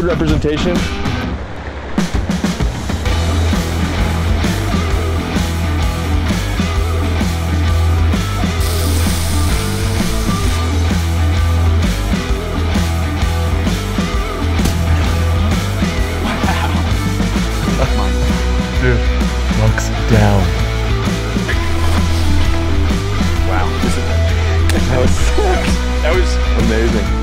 representation. Dude, looks down. Wow. That was sick. That was Amazing.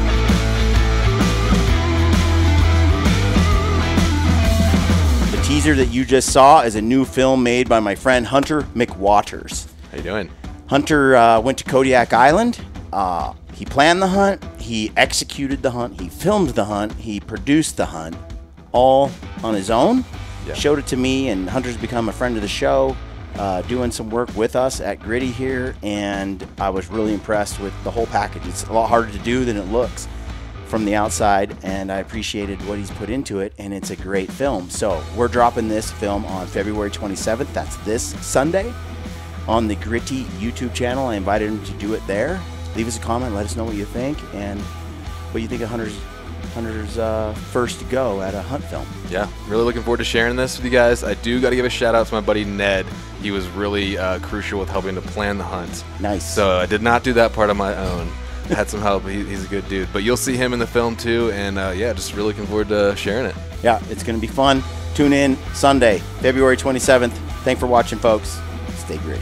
Teaser that you just saw is a new film made by my friend Hunter McWaters. How you doing? Hunter uh, went to Kodiak Island. Uh, he planned the hunt, he executed the hunt, he filmed the hunt, he produced the hunt, all on his own. Yeah. Showed it to me, and Hunter's become a friend of the show, uh, doing some work with us at Gritty here, and I was really impressed with the whole package. It's a lot harder to do than it looks from the outside, and I appreciated what he's put into it, and it's a great film. So we're dropping this film on February 27th. That's this Sunday on the Gritty YouTube channel. I invited him to do it there. Leave us a comment, let us know what you think, and what you think of Hunter's Hunter's uh, first go at a hunt film. Yeah, really looking forward to sharing this with you guys. I do got to give a shout out to my buddy Ned. He was really uh, crucial with helping to plan the hunt. Nice. So I did not do that part on my own. Had some help. He, he's a good dude. But you'll see him in the film too. And uh, yeah, just really looking forward to sharing it. yeah, it's going to be fun. Tune in Sunday, February 27th. Thanks for watching, folks. Stay gritty.